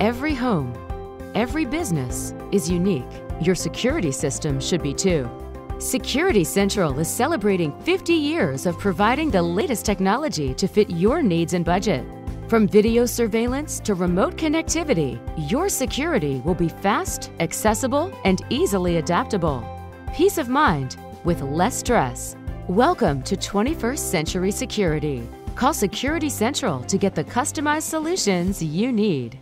Every home, every business is unique. Your security system should be too. Security Central is celebrating 50 years of providing the latest technology to fit your needs and budget. From video surveillance to remote connectivity, your security will be fast, accessible, and easily adaptable. Peace of mind with less stress. Welcome to 21st Century Security. Call Security Central to get the customized solutions you need.